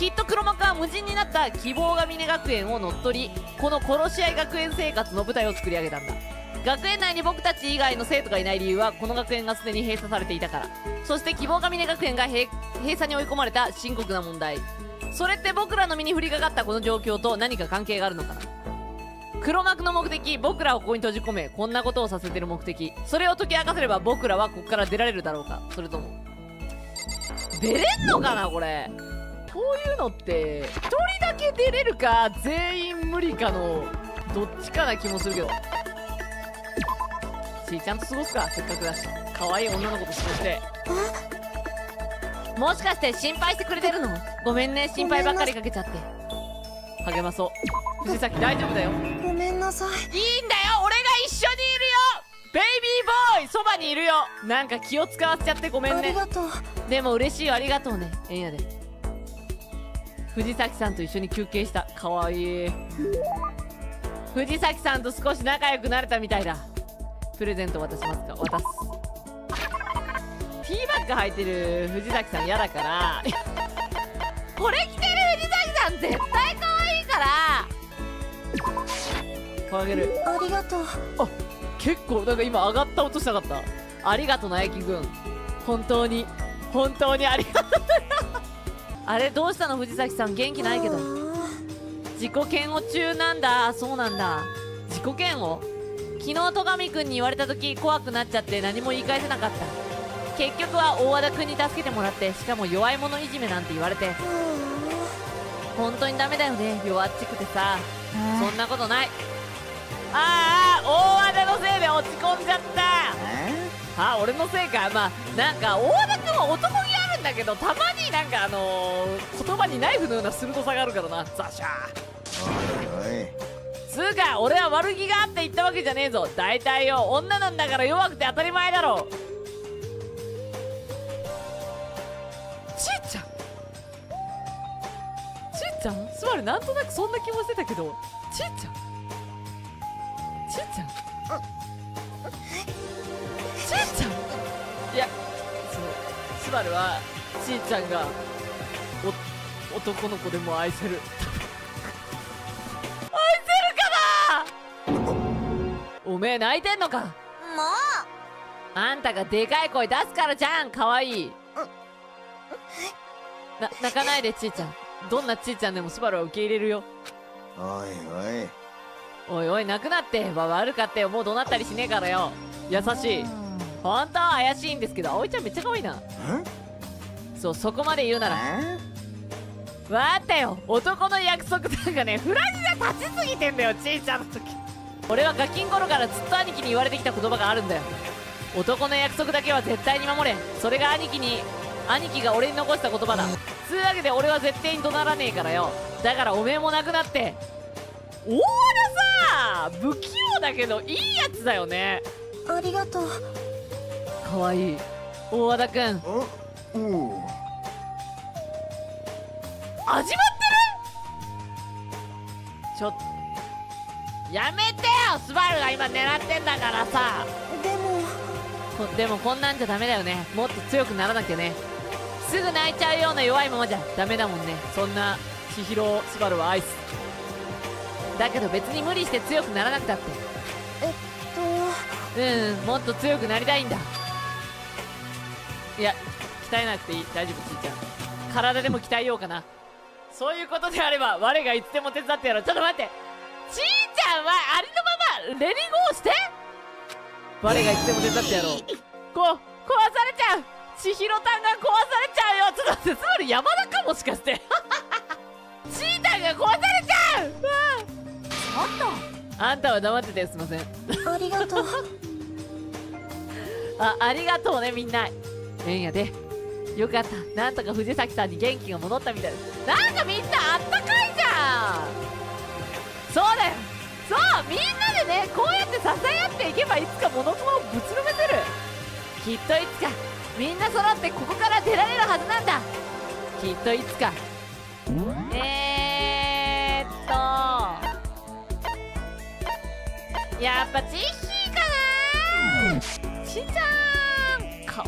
きっと黒幕は無人になった希望が峰学園を乗っ取りこの殺し合い学園生活の舞台を作り上げたんだ。学園内に僕たち以外の生徒がいない理由はこの学園がすでに閉鎖されていたから。そして希望が峰学園が閉鎖に追い込まれた深刻な問題。それって僕らの身に降りかかったこの状況と何か関係があるのかな。黒幕の目的僕らをここに閉じ込めこんなことをさせてる目的。それを解き明かせれば僕らはここから出られるだろうか。それとも出れんのかなこれ。こういうのって1人だけ出れるか全員無理かのどっちかな気もするけど。ちーちゃんと過ごすかせっかくだし。可愛い女の子と過ごして。もしかして心配してくれてるのごめんね心配ばっかりかけちゃって。励まそう藤崎大丈夫だよ。ごめんなさい。いいんだよ俺が一緒にいるよベイビーボーイそばにいるよ。なんか気を使わせちゃってごめんありねがとう。でも嬉しいよありがとうね。えんやで藤崎さんと一緒に休憩した。かわいい。藤崎さんと少し仲良くなれたみたいだ。プレゼント渡しますか？渡す。ティーバッグ履いてる。藤崎さん嫌だから。これ着てる。藤崎さん絶対可愛いから。これあげる。ありがとう。あ結構なんか今上がった音したかった。ありがとうなやきくん本当に。本当にありがとうあれどうしたの藤崎さん。元気ないけど。あ自己嫌悪中なんだ。そうなんだ。自己嫌悪？昨日戸上くんに言われた時怖くなっちゃって何も言い返せなかった。結局は大和田くんに助けてもらってしかも弱い者いじめなんて言われて。ー本当にダメだよね。弱っちくてさ。そんなことない。ああ大和田のせいで落ち込んじゃった。あ俺のせいか。まあなんか大和田君は男んだけどたまになんかあのー言葉にナイフのような鋭さがあるからなザシャー。おいおいつうか俺は悪気があって言ったわけじゃねえぞ。大体よ女なんだから弱くて当たり前だろ。ちーちゃん。ちーちゃん？スバルなんとなくそんな気もしてたけど。ちーちゃん？ちーちゃん？スバルはちーちゃんがお男の子でも愛せる。愛せるかな？おめえ泣いてんのか？もあんたがでかい声出すからじゃんかわいい。な泣かないでちーちゃん。どんなちーちゃんでもスバルは受け入れるよ。おいおい。おいおい泣くなって。わ悪かったよ。もう怒鳴ったりしねえからよ。優しい本当は怪しいんですけど葵ちゃんめっちゃ可愛いな。そうそこまで言うなら。わったよ。男の約束なんかねフラジが立ちすぎてんだよちいちゃんの時。俺はガキン頃からずっと兄貴に言われてきた言葉があるんだよ。男の約束だけは絶対に守れ。それが兄貴に兄貴が俺に残した言葉だ。つうわけで俺は絶対に怒鳴らねえからよ。だからおめえもなくなって。大和田さ不器用だけどいいやつだよね。ありがとう。かわい。い大和田くん。おおう。始まってる？ちょっと。やめてよ！スバルが今狙ってんだからさ。でも。こでもこんなんじゃダメだよね。もっと強くならなきゃね。すぐ泣いちゃうような弱いままじゃダメだもんね。そんな千尋をスバルは愛す。だけど別に無理して強くならなくたって。えっと。うんもっと強くなりたいんだいや鍛えなくていい。大丈夫ちいちゃん。体でも鍛えようかな。そういうことであれば我がいつでも手伝ってやろう。ちょっと待って。ちいちゃんはありのままレディゴーして。我がいつでも手伝ってやろう。こ壊されちゃう。千尋たんが壊されちゃうよ。ちょっと待ってつまり山田かもしかして。ちーたんが壊されちゃう。うわちょっあんたは黙っててすいません。とありがとう。あありがとうねみんなえんやでよかった。なんとか藤崎さんに元気が戻ったみたいなんかみんなあったかいじゃん。そうだよ。そうみんなでねこうやって支え合っていけばいつかモノクマをぶちのめせる。きっといつかみんな揃ってここから出られるはずなんだ。きっといつか。えー、っと。やっぱチッヒーかな。ちちゃん。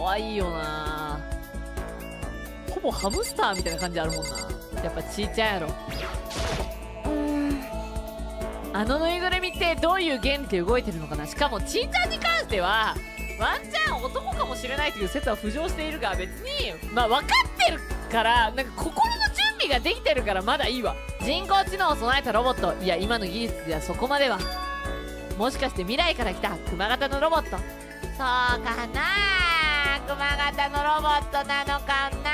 かわいいよな。ほぼハムスターみたいな感じあるもんな。やっぱちいちゃんやろ。うん。あのぬいぐるみってどういう原理で動いてるのかな。しかもちいちゃんに関してはワンチャン男かもしれないという説は浮上しているが別にまあ分かってるからなんか心の準備ができてるからまだいいわ。人工知能を備えたロボット。いや今の技術ではそこまでは。もしかして未来から来た熊型のロボット。そうかな熊型のロボットなのかな？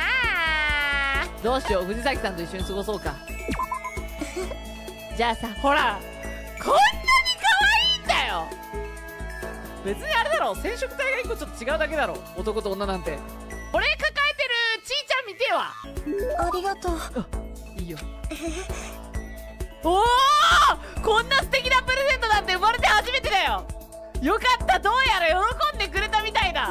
どうしよう藤崎さんと一緒に過ごそうか。じゃあさほらこんなに可愛いんだよ！別にあれだろ染色体が1個ちょっと違うだけだろ男と女なんて。これ抱えてるちいちゃん見てわありがとう。いいよ。おおこんな素敵なプレゼントなんて生まれて初めてだよ！よかったどうやら喜んでくれたみたいだ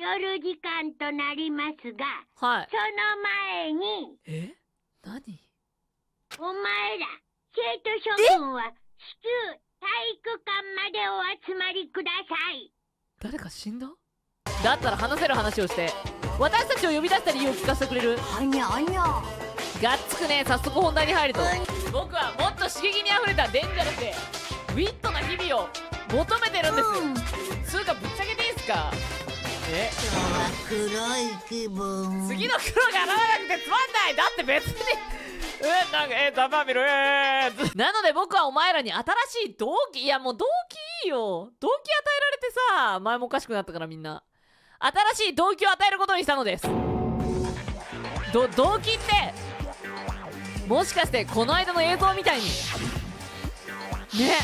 夜時間となりますが、はい。その前に、え？何？お前ら、生徒諸君は、至急、体育館までお集まりください。誰か死んだ？だったら話せる話をして私たちを呼び出した理由を聞かせてくれる？はにゃはにゃ。がっつくね早速本題に入ると。僕はもっと刺激にあふれたデンジャラスでウィットな日々を求めてるんです、つうかぶっちゃけていいっすか？え黒い気分。次の黒が現れなくてつまんない。だって別に。えなんかえダメ見ろえーなので僕はお前らに新しい動機。いやもう動機いいよ。動機与えられてさ前もおかしくなったからみんな。新しい動機を与えることにしたのです。ど動機ってもしかしてこの間の映像みたいに。ね。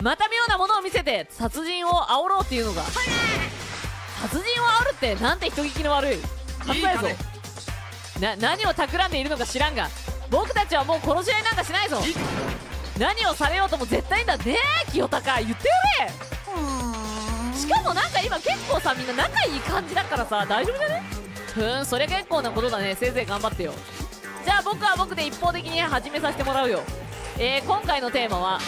また妙なものを見せて殺人を煽ろうっていうのが。殺人を煽るってなんて人聞きの悪い。考えぞ。な何を企んでいるのか知らんが。僕たちはもう殺し合いなんかしないぞ。何をされようとも絶対だ。ねえ清高言ってやれ。しかもなんか今結構さみんな仲いい感じだからさ大丈夫じゃね？ふーんそれ結構なことだね。せいぜい頑張ってよ。じゃあ僕は僕で一方的に始めさせてもらうよ。えー、今回のテーマは？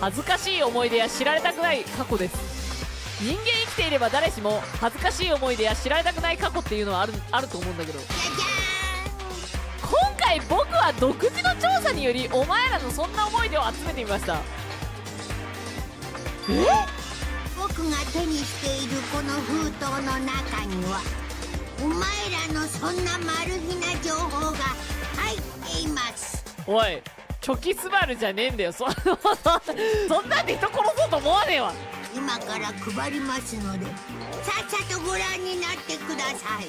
恥ずかしい思い出や知られたくない過去です。人間生きていれば誰しも恥ずかしい思い出や知られたくない過去っていうのはあるあると思うんだけど。今回僕は独自の調査によりお前らのそんな思い出を集めてみました。僕が手にしているこの封筒の中にはお前らのそんなマル秘な情報が入っています。おいチョキスバルじゃねえんだよ。そそ そんなんで人殺そうと思わねえわ。今から配りますのでさっさとご覧になってください。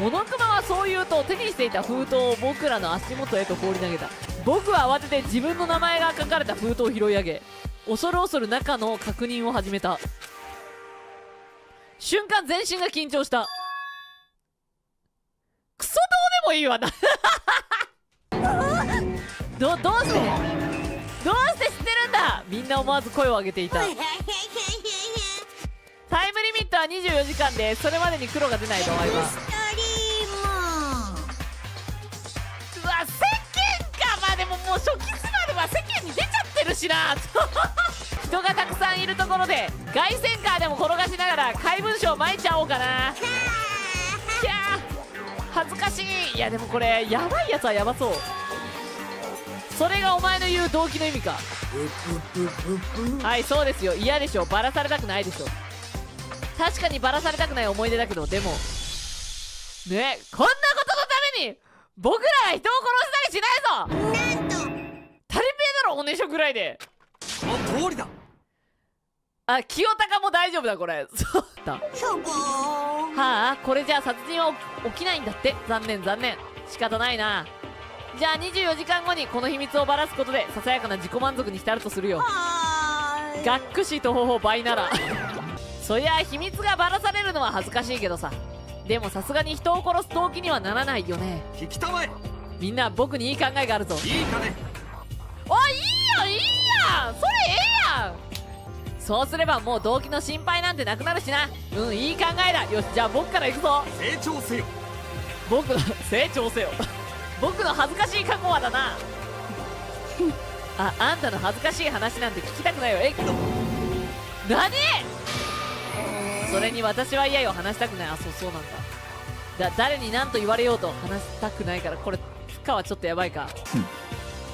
モノクマはそう言うと手にしていた封筒を僕らの足元へと放り投げた。僕は慌てて自分の名前が書かれた封筒を拾い上げ恐る恐る中の確認を始めた。瞬間全身が緊張した。クソどうでもいいわなどどうして？どうして知ってるんだ？みんな思わず声を上げていた。タイムリミットは24時間でそれまでに黒が出ない場合はストリーうわ世間か。まあでももう初期スバルは世間に出ちゃってるしな。人がたくさんいるところで凱旋カーでも転がしながら怪文書を巻いちゃおうかな。恥ずかしい。いやでもこれやばいやつはやばそうそれがお前の言う動機の意味か。はいそうですよ。嫌でしょ。バラされたくないでしょ。確かにバラされたくない思い出だけどでも。ねこんなことのために僕らは人を殺したりしないぞ。なんと足りねえだろおねしょぐらいで。その通りだ。あ清高も大丈夫だこれ。そうだ。そこはあこれじゃあ殺人は起き起きないんだって。残念残念。仕方ないなじゃあ24時間後にこの秘密をばらすことでささやかな自己満足に浸るとするよ。はーい。がっくしとほほ倍なら。そりゃあ秘密がばらされるのは恥ずかしいけどさ。でもさすがに人を殺す動機にはならないよね。聞きたまえ。みんな僕にいい考えがあるぞ。いいかね。おいいいやんいいやん。それええやん。そうすればもう動機の心配なんてなくなるしな。うんいい考えだ。よしじゃあ僕から行くぞ。成長せよ。僕の成長せよ僕の恥ずかしい過去はだな。ああんたの恥ずかしい話なんて聞きたくないよえ何？それに私は嫌よ。話したくない。あそうそうなんだ。だ誰に何と言われようと話したくないから。これ負荷はちょっとやばいか。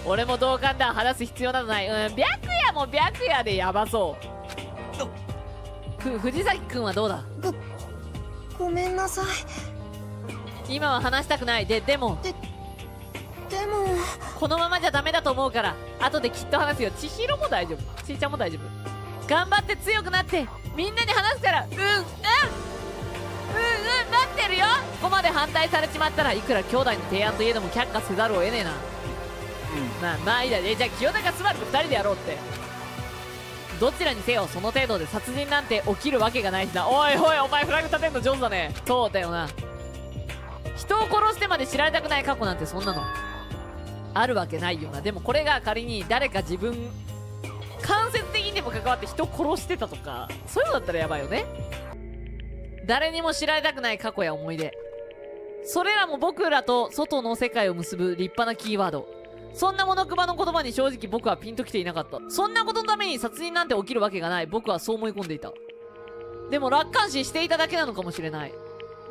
俺も同感だ。話す必要などない。うん白夜も白夜でやばそう。ふ藤崎君はどうだ？ごめんなさい。今は話したくない。ででもでもこのままじゃダメだと思うから後できっと話すよ。千尋も大丈夫。ちいちゃんも大丈夫。頑張って強くなってみんなに話すからうんうんうんうん待ってるよ。ここまで反対されちまったらいくら兄弟の提案といえども却下せざるを得ねえな。まあまあいいだえじゃあ清高スバルと2人でやろうって。どちらにせよその程度で殺人なんて起きるわけがないしな。おいおいお前フラグ立てんの上手だね。そうだよな。人を殺してまで知られたくない過去なんてそんなのあるわけないよな。でもこれが仮に誰か自分間接的にでも関わって人殺してたとかそういうのだったらやばいよね。誰にも知られたくない過去や思い出。それらも僕らと外の世界を結ぶ立派なキーワード。そんなモノクマの言葉に正直僕はピンときていなかった。そんなことのために殺人なんて起きるわけがない。僕はそう思い込んでいた。でも楽観視していただけなのかもしれない。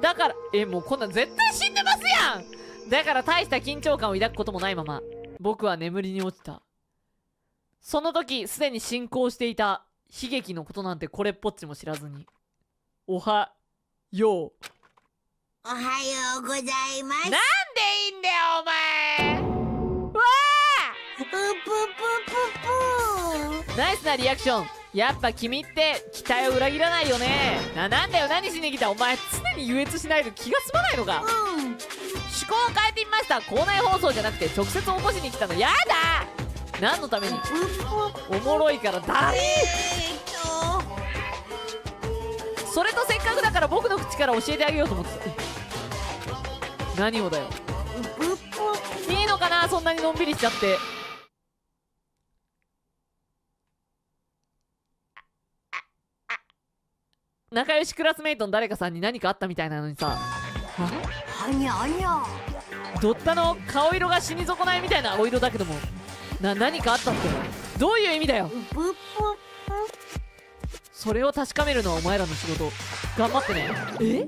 だからえもうこんなん絶対死んでますやんだから大した緊張感を抱くこともないまま僕は眠りに落ちた。その時すでに進行していた悲劇のことなんてこれっぽっちも知らずにおはよう。おはようございます。なんでいいんだよお前。ぷぷぷぷぷナイスなリアクション。やっぱ君って期待を裏切らないよね。ななんだよ何しに来た？お前常に優越しないと気が済まないのか？うん向を変えてみました。校内放送じゃなくて直接起こしに来たの。やだ！何のために？おもろいからだりそれとせっかくだから僕の口から教えてあげようと思って。何をだよ。いいのかな？そんなにのんびりしちゃって。仲良しクラスメイトの誰かさんに何かあったみたいなのにさ。は？にゃはにゃドッタの顔色が死に損ないみたいな青色だけどもな何かあったってどういう意味だよ？それを確かめるのはお前らの仕事。頑張ってね。え？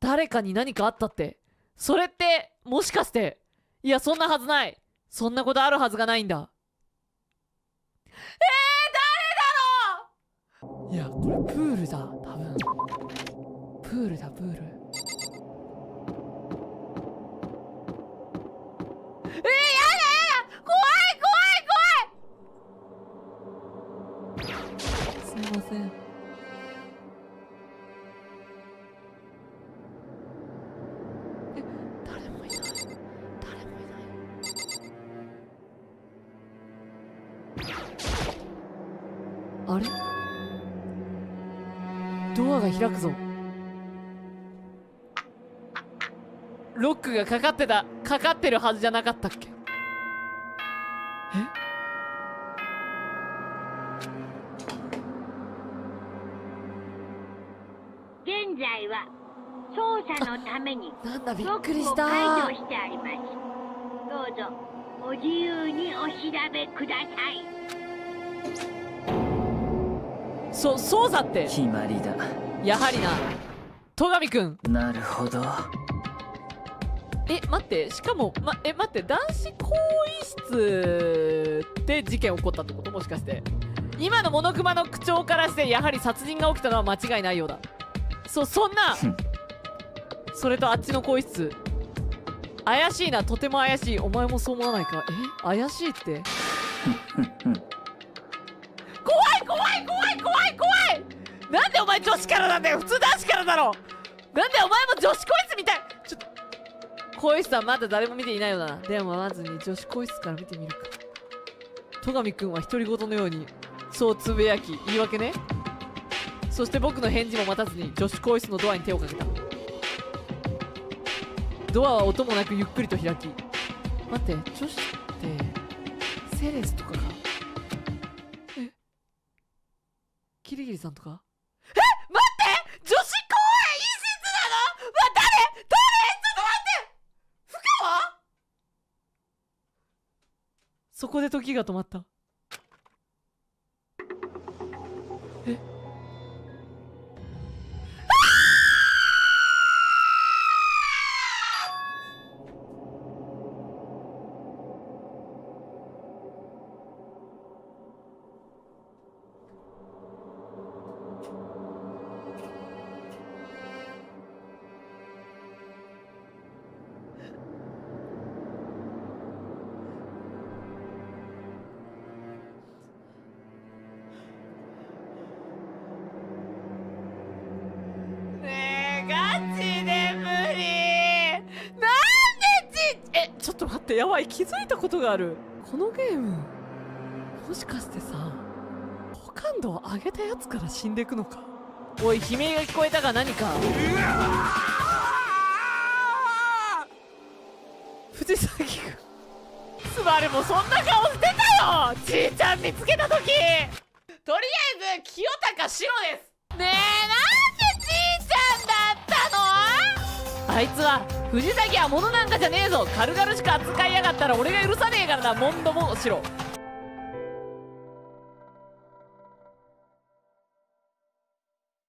誰かに何かあったって。それってもしかしていやそんなはずない。そんなことあるはずがないんだ。えー、誰だろう？いやこれプールだ多分。プールだプールあれ？ドアが開くぞ。ロックがかかってた。かかってるはずじゃなかったっけ？え？現在は捜査のためになんだびっくりした。解除してあります。どうぞご自由にお調べくださいそ捜査って。決まりだ。やはりな。戸上くん。なるほど。え待って。しかも、ま、え待って。男子更衣室で事件起こったってこと？もしかして。今のモノクマの口調からしてやはり殺人が起きたのは間違いないようだ。そそんな。それとあっちの更衣室。怪しいな。とても怪しい。お前もそう思わないか？え？怪しいって？前女子からなんだよ。普通男子からだろ。なんでお前も女子更衣室みたい。ちょっと更衣室はまだ誰も見ていないよな。でもまずに女子更衣室から見てみるか。戸上くんは独り言のようにそうつぶやき言い訳ね。そして僕の返事も待たずに女子更衣室のドアに手をかけた。ドアは音もなくゆっくりと開き。待って女子ってセレスとかか？え？キリギリさんとかえ待って女子公園いい説なのわ誰誰ちょっと待って深川そこで時が止まった。ガチで無理。なんでちえちょっと待ってやばい気づいたことがある。このゲームもしかしてさ好感度を上げたやつから死んでいくのか？おい悲鳴が聞こえたが何か？藤崎君。スバルもそんな顔してたよ！ちいちゃん見つけた時！とりあえず清高白です。ねえあいつは藤崎は物なんかじゃねえぞ。軽々しく扱いやがったら俺が許さねえからな。モンドも白